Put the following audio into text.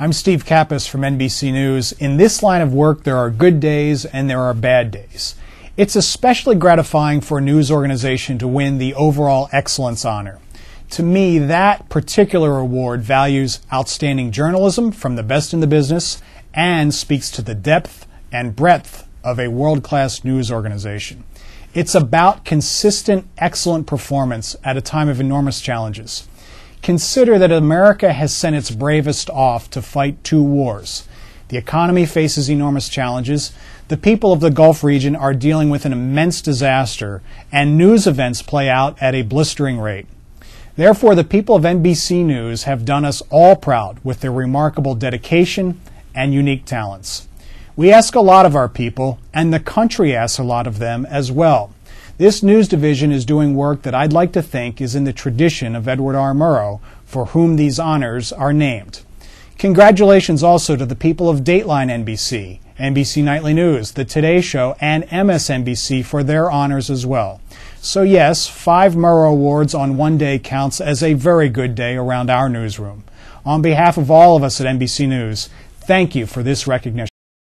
I'm Steve Capus from NBC News. In this line of work, there are good days and there are bad days. It's especially gratifying for a news organization to win the overall excellence honor. To me, that particular award values outstanding journalism from the best in the business and speaks to the depth and breadth of a world class news organization. It's about consistent, excellent performance at a time of enormous challenges. Consider that America has sent its bravest off to fight two wars. The economy faces enormous challenges. The people of the Gulf region are dealing with an immense disaster, and news events play out at a blistering rate. Therefore, the people of NBC News have done us all proud with their remarkable dedication and unique talents. We ask a lot of our people, and the country asks a lot of them as well. This news division is doing work that I'd like to think is in the tradition of Edward R. Murrow, for whom these honors are named. Congratulations also to the people of Dateline NBC, NBC Nightly News, The Today Show, and MSNBC for their honors as well. So, yes, five Murrow Awards on one day counts as a very good day around our newsroom. On behalf of all of us at NBC News, thank you for this recognition.